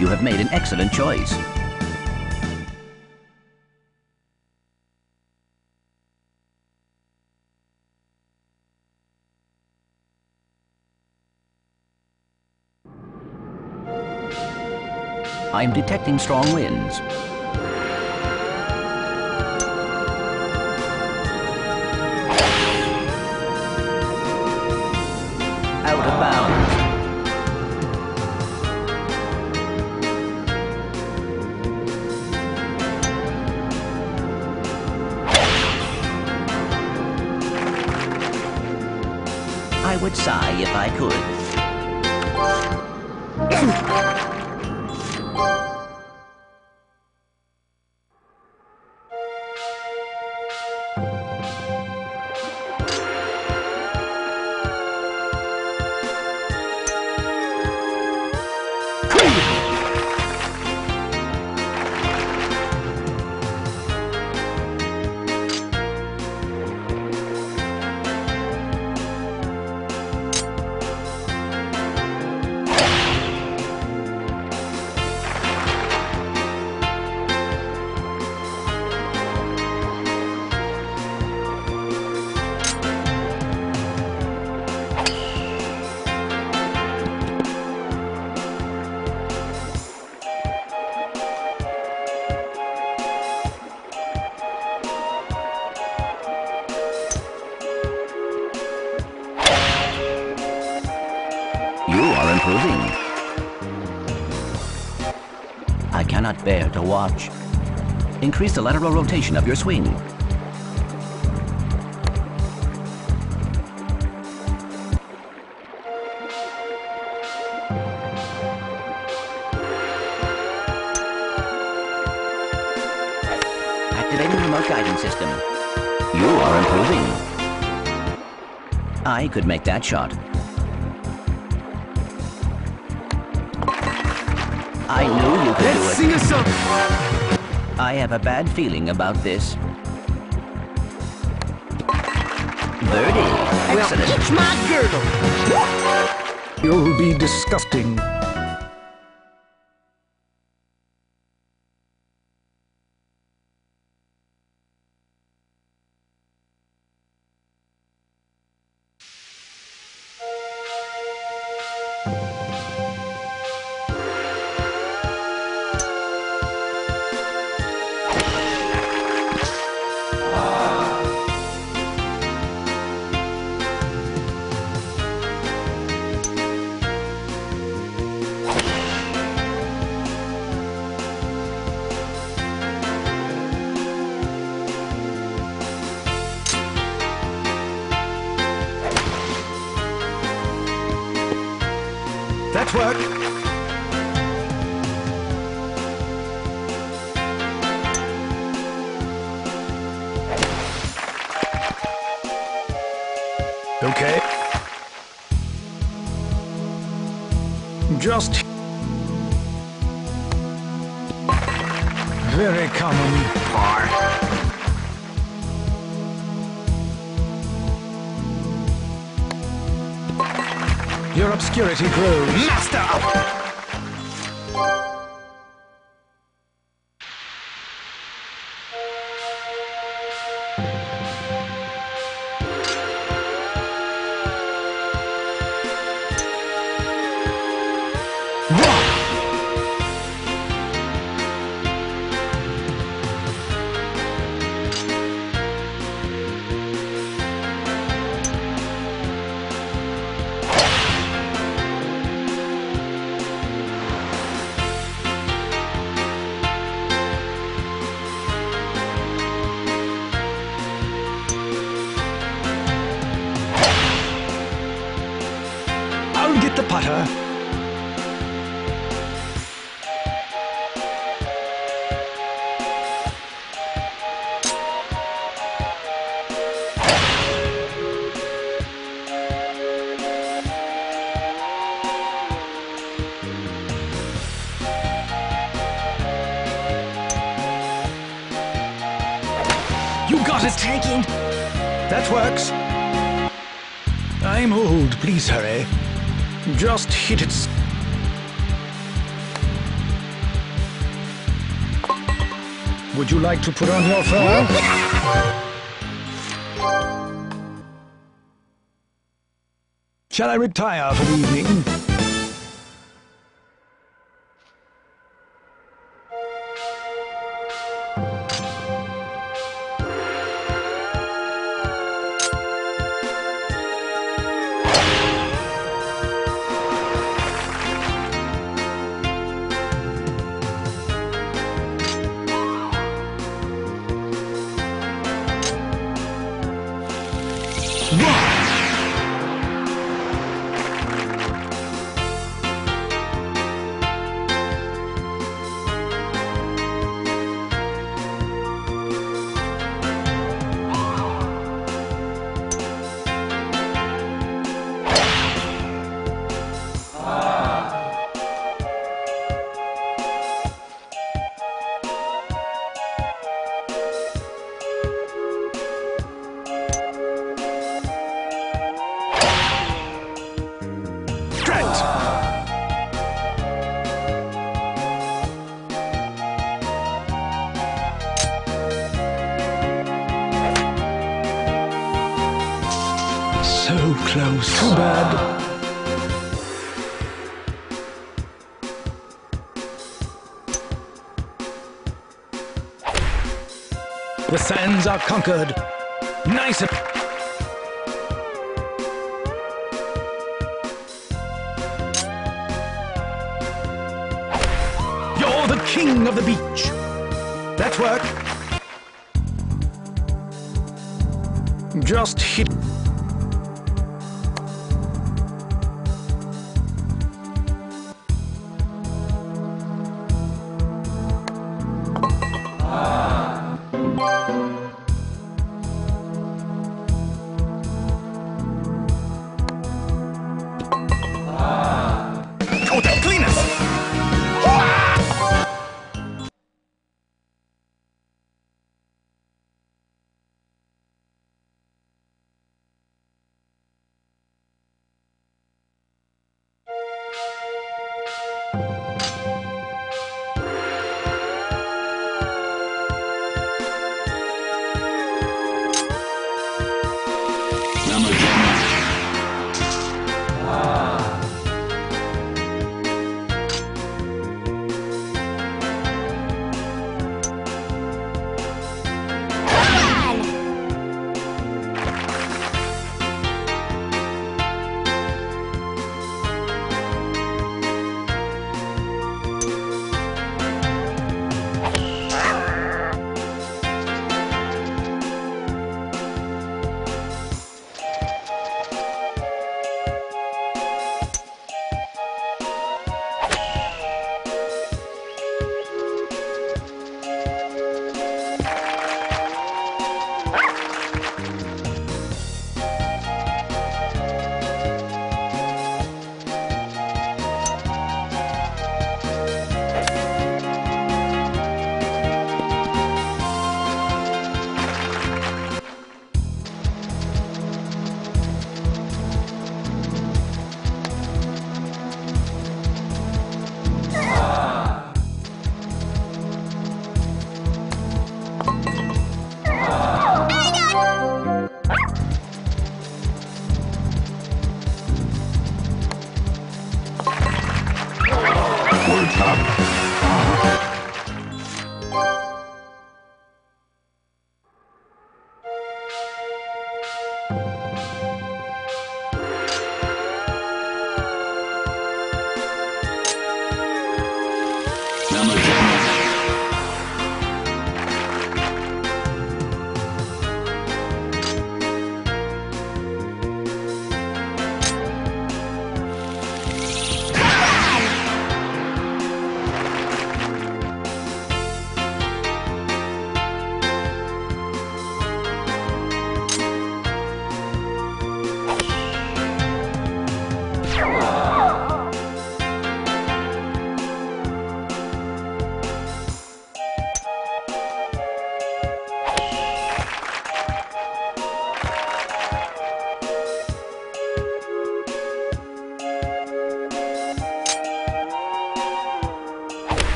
You have made an excellent choice. I am detecting strong winds. I would sigh if I could. Watch. Increase the lateral rotation of your swing. Activating remote guidance system. You are improving. I could make that shot. I knew you could Let's do it. sing a song. I have a bad feeling about this. Birdie. Excellent. Touch my girdle. You'll be disgusting. Okay. Just. Very common. Par. Your obscurity grows. Master up. got it taking. That works. I'm old, please hurry. Just hit it. Would you like to put on your fur? Shall I retire for the evening? Are conquered. Nice. You're the king of the beach. That's work. Just hit.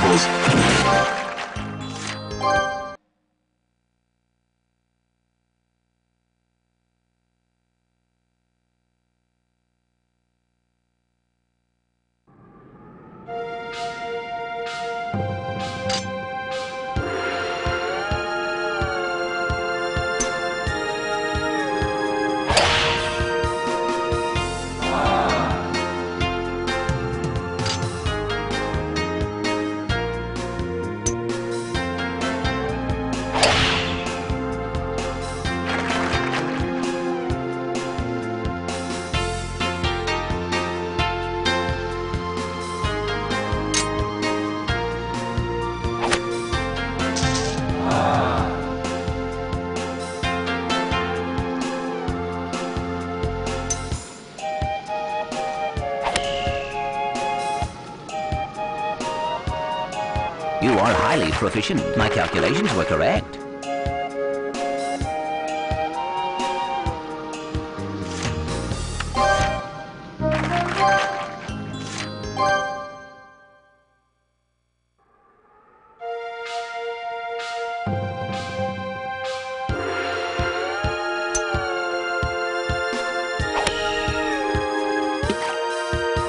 Go proficient. My calculations were correct.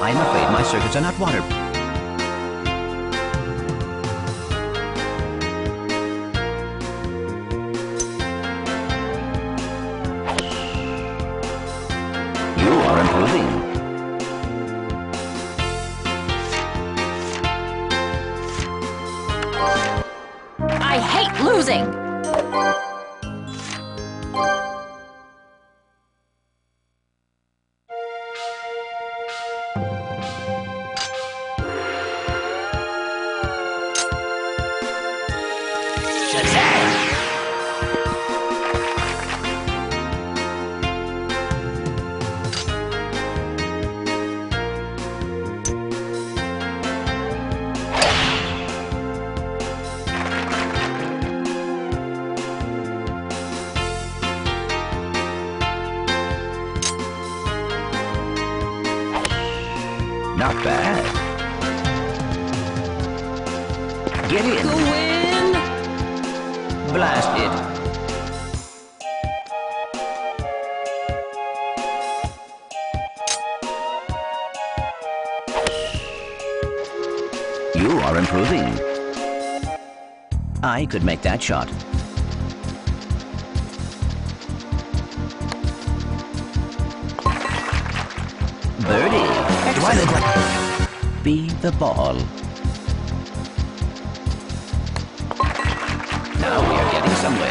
I am afraid my circuits are not water. Blast it. You are improving. I could make that shot. Birdie. Do I look like... Be the ball.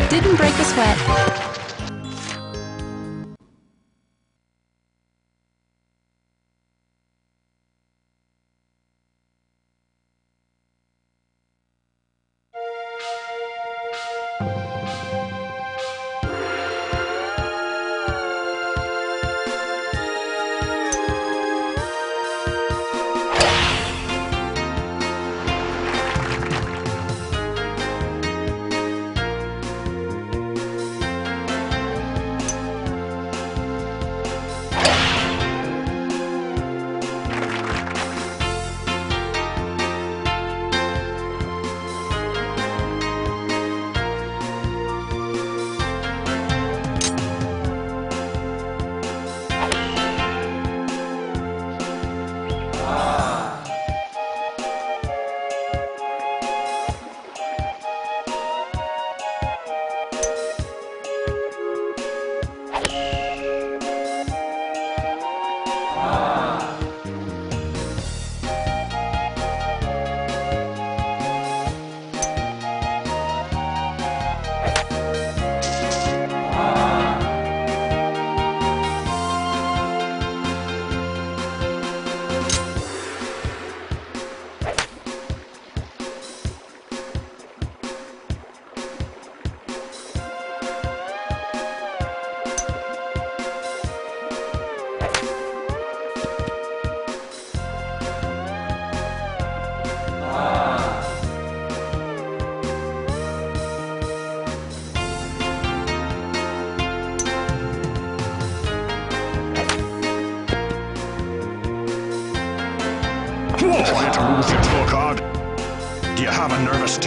Didn't break a sweat. Have a nervous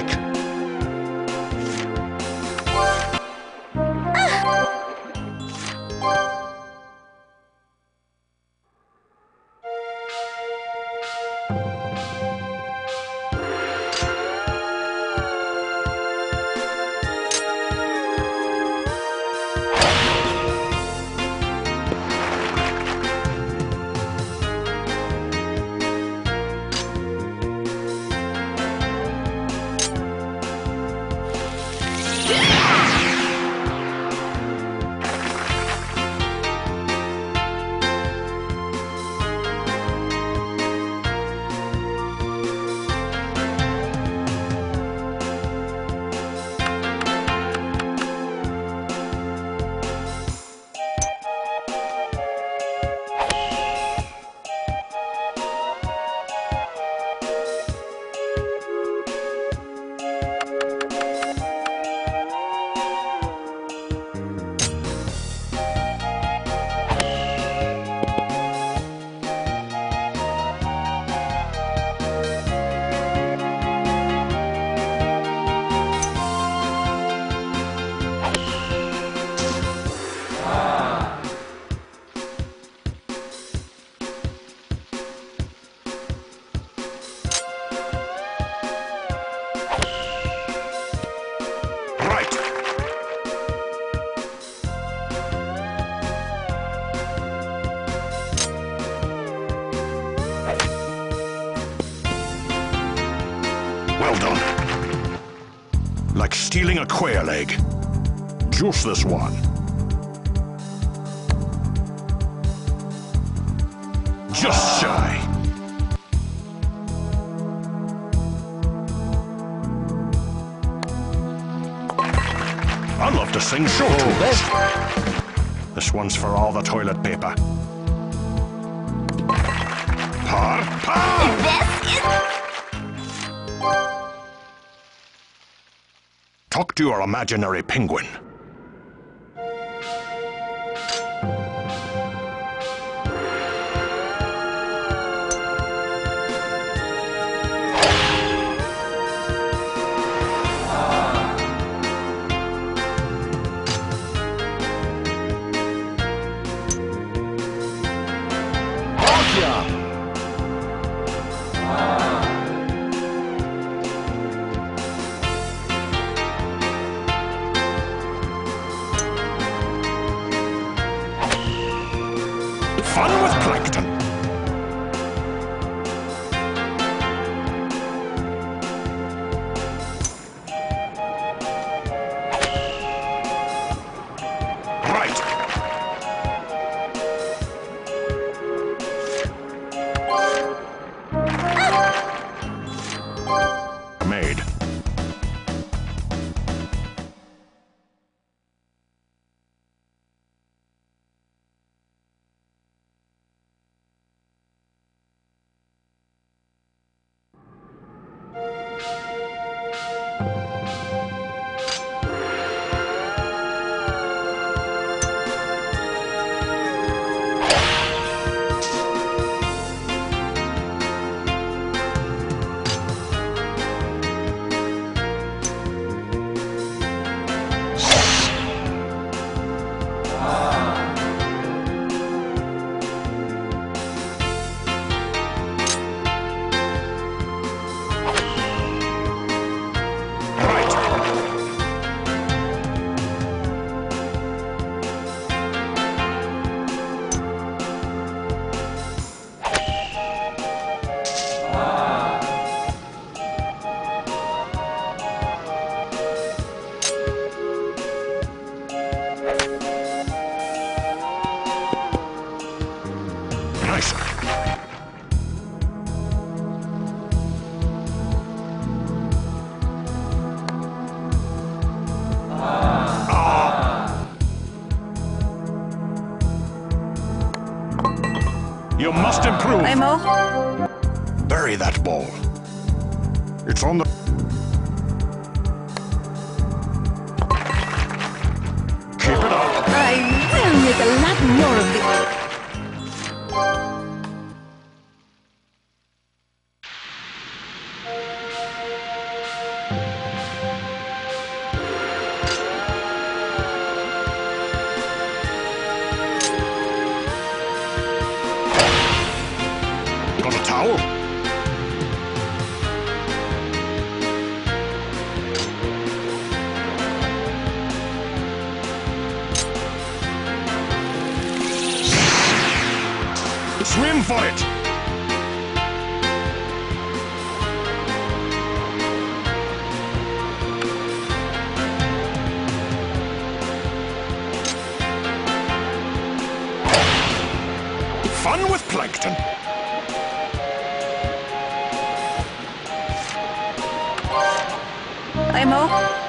Well done. Like stealing a quail egg. Juice this one. Just shy. I love to sing show tunes. This one's for all the toilet paper. Par, par! Talk to your imaginary penguin. Bury that ball. It's on the. With plankton. Remo,